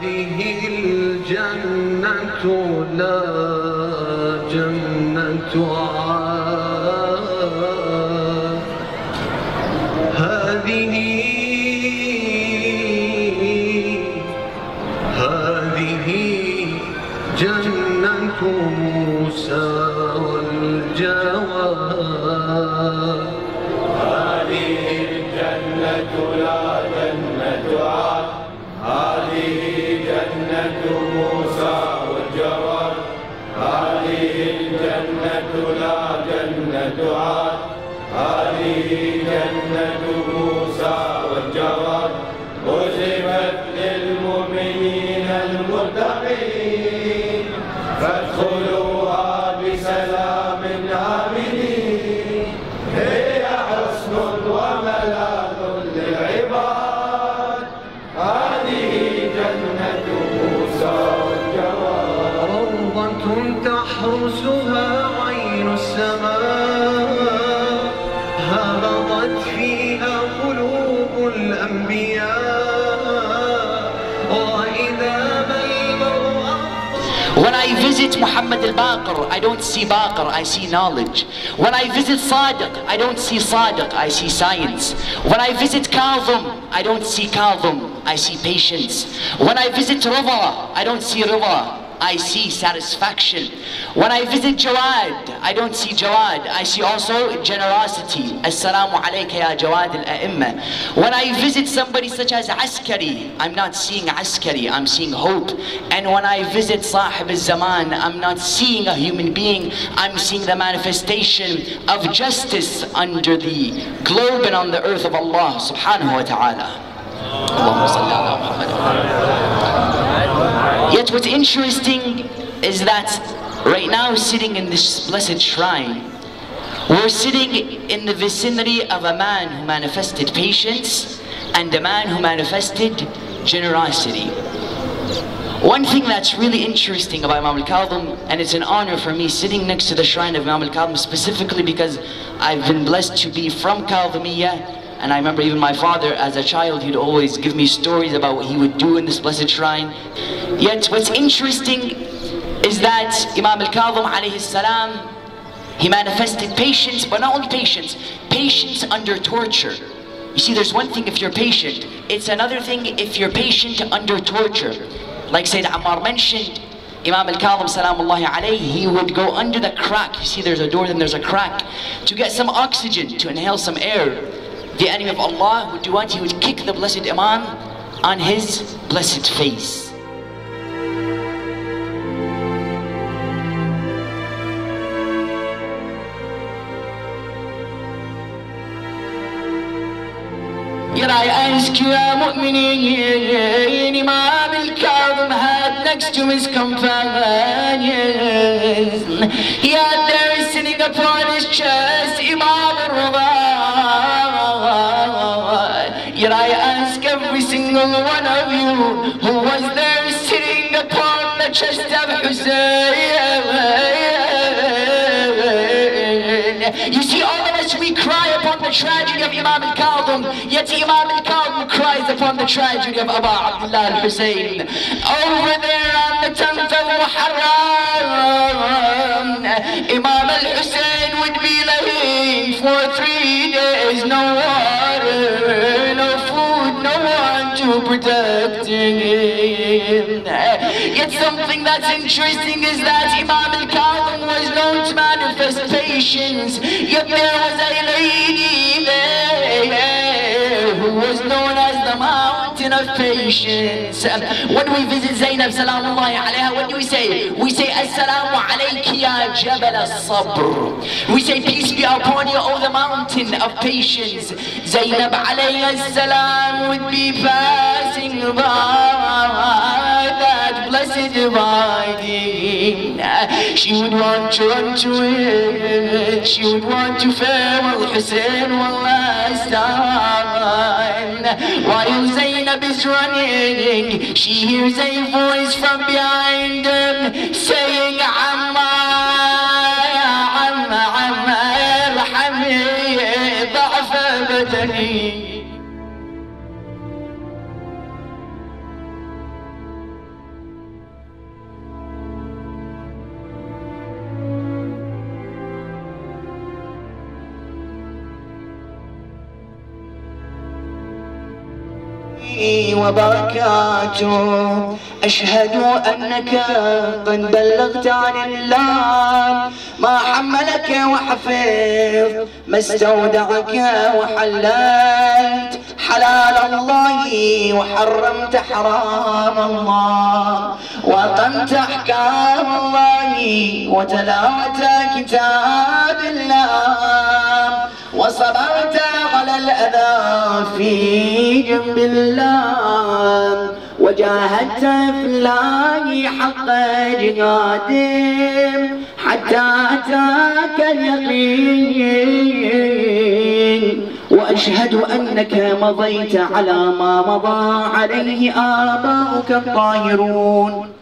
هذه الجنة لا جنة عاد هذه لا جنة عاد هذه جنة موسى والجواد أزمت للمؤمنين المتقين فادخلوها When I visit Muhammad al-Baqir, I don't see Baqir, I see knowledge. When I visit Sadiq, I don't see Sadiq, I see science. When I visit Kadhim, I don't see Kadhim, I see patience. When I visit Rida, I don't see Rida, I see satisfaction. When I visit Jawad, I don't see Jawad. I see also generosity. Assalamu alayka ya Jawad al-A'imma. When I visit somebody such as Askari, I'm not seeing Askari, I'm seeing hope. And when I visit Sahib al-Zaman, I'm not seeing a human being, I'm seeing the manifestation of justice under the globe and on the earth of Allah subhanahu wa ta'ala. Allahumma salli ala Muhammad. Yet what's interesting is that right now sitting in this blessed shrine, we're sitting in the vicinity of a man who manifested patience and a man who manifested generosity. One thing that's really interesting about Imam al-Kadhim, and it's an honor for me sitting next to the shrine of Imam al-Kadhim specifically because I've been blessed to be from Kadhimiyya and I remember even my father, as a child, he'd always give me stories about what he would do in this blessed shrine. Yet what's interesting is that Imam al-Kadhim alayhi salam, he manifested patience, but not only patience, patience under torture. You see, there's one thing if you're patient, it's another thing if you're patient under torture. Like Sayyid Ammar mentioned, Imam al-Kadhim salamullahi alayhi, he would go under the crack. You see there's a door, then there's a crack. To get some oxygen, to inhale some air The enemy of Allah would do what? He would kick the blessed Imam on his blessed face. Yet I ask you, يا مؤمنين, Imam al-Kadhim had next to his companions. He had there sitting upon his chest, Imam Yet I ask every single one of you who was there sitting upon the chest of Hussein. You see, all of us, we cry upon the tragedy of Imam al-Kadhim, yet Imam al-Kadhim cries upon the tragedy of Abu Abdullah al-Hussein. Over there on the 10th of Muharram, Imam to protect him. Yet something that's interesting is that Imam al-Kadhim was known to manifest patience. Yet there was a lady there who was known as the of patience. When we visit Zainab salamullahi alayha, what do we say? We say assalamu alayki ya jabal al-sabr. We say peace be upon you, O the mountain of patience. Zainab alayhi salam would be passing by blessed dividing. She would want to run to it. She would want to farewell Hussein one last time. While Zainab is running, she hears a voice from behind him وبركاته. أشهد أنك قد بلغت عن الله ما حملك وحفظ ما استودعك وحللت حلال الله وحرمت حرام الله. وأقمت أحكام الله وتلاوت كتاب الله. وصبرت على الأذى في جنب الله وجاهدت في الله حق جهاده حتى أتاك اليقين. وأشهد أنك مضيت على ما مضى عليه آباؤك الطاهرون.